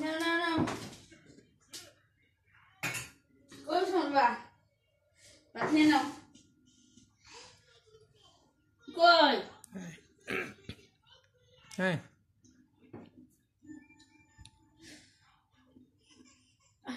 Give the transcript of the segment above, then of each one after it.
No, no, no. Ôi son bà. Bà thiên nào? Cô ơi. Đây. À,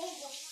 Oh,